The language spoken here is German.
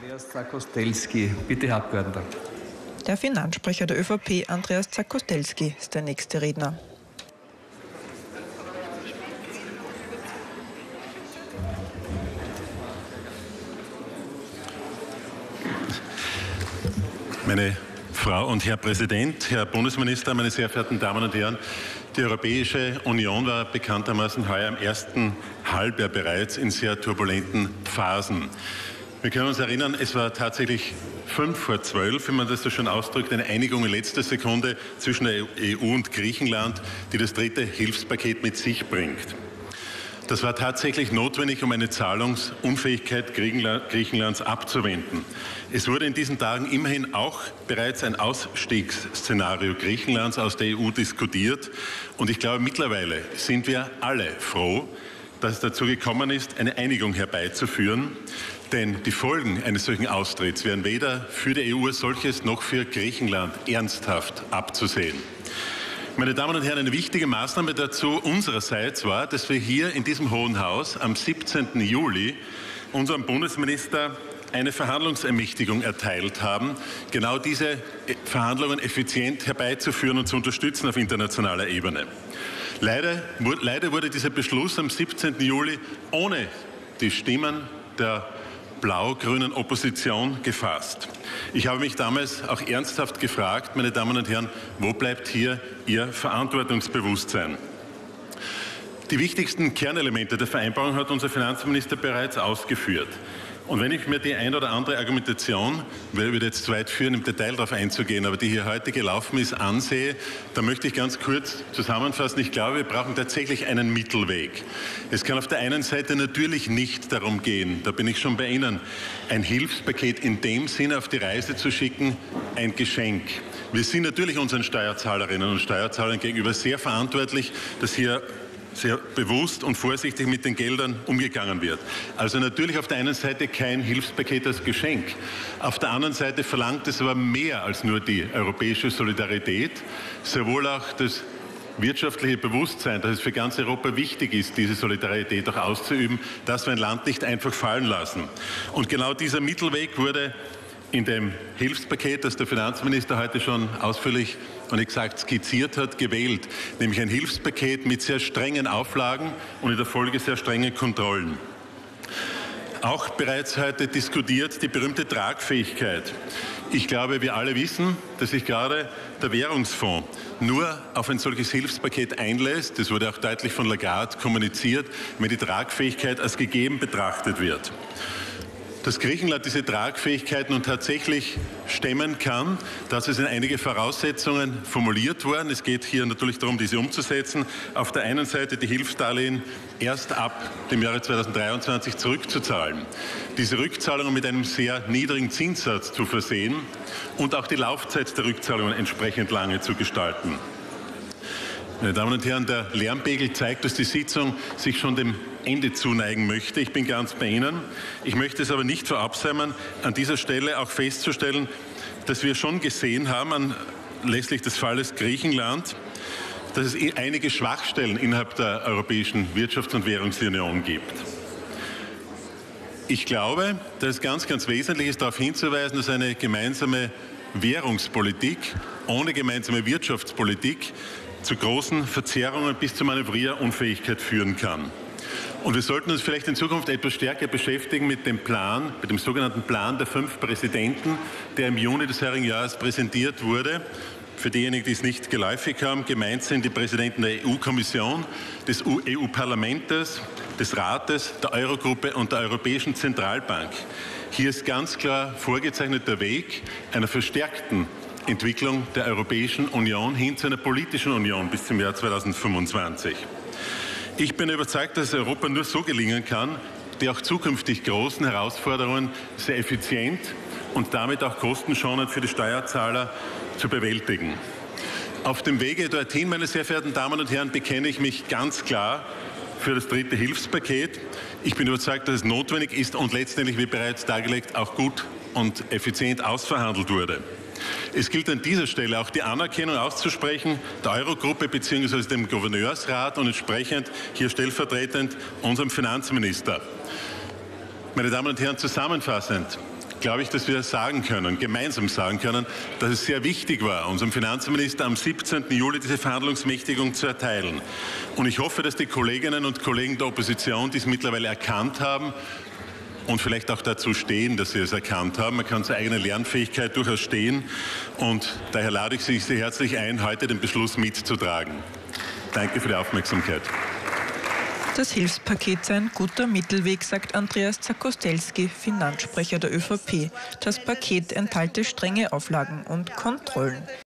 Andreas Zakostelski, bitte, Herr Abgeordneter. Der Finanzsprecher der ÖVP, Andreas Zakostelski, ist der nächste Redner. Meine Frau und Herr Präsident, Herr Bundesminister, meine sehr verehrten Damen und Herren, die Europäische Union war bekanntermaßen heuer im ersten Halbjahr bereits in sehr turbulenten Phasen. Wir können uns erinnern, es war tatsächlich fünf vor zwölf, wenn man das so schon ausdrückt, eine Einigung in letzter Sekunde zwischen der EU und Griechenland, die das dritte Hilfspaket mit sich bringt. Das war tatsächlich notwendig, um eine Zahlungsunfähigkeit Griechenlands abzuwenden. Es wurde in diesen Tagen immerhin auch bereits ein Ausstiegsszenario Griechenlands aus der EU diskutiert. Und ich glaube, mittlerweile sind wir alle froh, dass es dazu gekommen ist, eine Einigung herbeizuführen. Denn die Folgen eines solchen Austritts wären weder für die EU als solches noch für Griechenland ernsthaft abzusehen. Meine Damen und Herren, eine wichtige Maßnahme dazu unsererseits war, dass wir hier in diesem Hohen Haus am 17. Juli unserem Bundesminister eine Verhandlungsermächtigung erteilt haben, genau diese Verhandlungen effizient herbeizuführen und zu unterstützen auf internationaler Ebene. Leider, leider wurde dieser Beschluss am 17. Juli ohne die Stimmen der blau-grünen Opposition gefasst. Ich habe mich damals auch ernsthaft gefragt, meine Damen und Herren, wo bleibt hier Ihr Verantwortungsbewusstsein? Die wichtigsten Kernelemente der Vereinbarung hat unser Finanzminister bereits ausgeführt. Und wenn ich mir die ein oder andere Argumentation, wir würde jetzt zu weit führen, im Detail darauf einzugehen, aber die hier heute gelaufen ist, ansehe, dann möchte ich ganz kurz zusammenfassen. Ich glaube, wir brauchen tatsächlich einen Mittelweg. Es kann auf der einen Seite natürlich nicht darum gehen, da bin ich schon bei Ihnen, ein Hilfspaket in dem Sinne auf die Reise zu schicken, ein Geschenk. Wir sind natürlich unseren Steuerzahlerinnen und Steuerzahlern gegenüber sehr verantwortlich, dass hier sehr bewusst und vorsichtig mit den Geldern umgegangen wird. Also natürlich auf der einen Seite kein Hilfspaket als Geschenk. Auf der anderen Seite verlangt es aber mehr als nur die europäische Solidarität, sehr wohl auch das wirtschaftliche Bewusstsein, dass es für ganz Europa wichtig ist, diese Solidarität auch auszuüben, dass wir ein Land nicht einfach fallen lassen. Und genau dieser Mittelweg wurde in dem Hilfspaket, das der Finanzminister heute schon ausführlich und exakt skizziert hat, gewählt, nämlich ein Hilfspaket mit sehr strengen Auflagen und in der Folge sehr strengen Kontrollen. Auch bereits heute diskutiert die berühmte Tragfähigkeit. Ich glaube, wir alle wissen, dass sich gerade der Währungsfonds nur auf ein solches Hilfspaket einlässt. Das wurde auch deutlich von Lagarde kommuniziert, wenn die Tragfähigkeit als gegeben betrachtet wird dass Griechenland diese Tragfähigkeit nun tatsächlich stemmen kann. Das ist in einige Voraussetzungen formuliert worden. Es geht hier natürlich darum, diese umzusetzen. Auf der einen Seite die Hilfsdarlehen erst ab dem Jahre 2023 zurückzuzahlen. Diese Rückzahlungen mit einem sehr niedrigen Zinssatz zu versehen und auch die Laufzeit der Rückzahlungen entsprechend lange zu gestalten. Meine Damen und Herren, der Lärmpegel zeigt, dass die Sitzung sich schon dem Ende zuneigen möchte. Ich bin ganz bei Ihnen. Ich möchte es aber nicht verabsäumen, an dieser Stelle auch festzustellen, dass wir schon gesehen haben, anlässlich des Falles Griechenland, dass es einige Schwachstellen innerhalb der Europäischen Wirtschafts- und Währungsunion gibt. Ich glaube, dass es ganz, ganz wesentlich ist, darauf hinzuweisen, dass eine gemeinsame Währungspolitik ohne gemeinsame Wirtschaftspolitik zu großen Verzerrungen bis zur Manövrierunfähigkeit führen kann. Und wir sollten uns vielleicht in Zukunft etwas stärker beschäftigen mit dem Plan, mit dem sogenannten Plan der fünf Präsidenten, der im Juni des heurigen Jahres präsentiert wurde. Für diejenigen, die es nicht geläufig haben, gemeint sind die Präsidenten der EU-Kommission, des EU-Parlaments, des Rates, der Eurogruppe und der Europäischen Zentralbank. Hier ist ganz klar vorgezeichnet der Weg einer verstärkten Entwicklung der Europäischen Union hin zu einer politischen Union bis zum Jahr 2025. Ich bin überzeugt, dass Europa nur so gelingen kann, die auch zukünftig großen Herausforderungen sehr effizient und damit auch kostenschonend für die Steuerzahler zu bewältigen. Auf dem Wege dorthin, meine sehr verehrten Damen und Herren, bekenne ich mich ganz klar für das dritte Hilfspaket. Ich bin überzeugt, dass es notwendig ist und letztendlich, wie bereits dargelegt, auch gut und effizient ausverhandelt wurde. Es gilt an dieser Stelle auch die Anerkennung auszusprechen der Eurogruppe bzw. dem Gouverneursrat und entsprechend hier stellvertretend unserem Finanzminister. Meine Damen und Herren, zusammenfassend, glaube ich, dass wir sagen können, gemeinsam sagen können, dass es sehr wichtig war, unserem Finanzminister am 17. Juli diese Verhandlungsmächtigung zu erteilen. Und ich hoffe, dass die Kolleginnen und Kollegen der Opposition dies mittlerweile erkannt haben und vielleicht auch dazu stehen, dass Sie es erkannt haben. Man kann zur eigenen Lernfähigkeit durchaus stehen. Und daher lade ich Sie sehr herzlich ein, heute den Beschluss mitzutragen. Danke für die Aufmerksamkeit. Das Hilfspaket sei ein guter Mittelweg, sagt Andreas Zakostelski, Finanzsprecher der ÖVP. Das Paket enthalte strenge Auflagen und Kontrollen.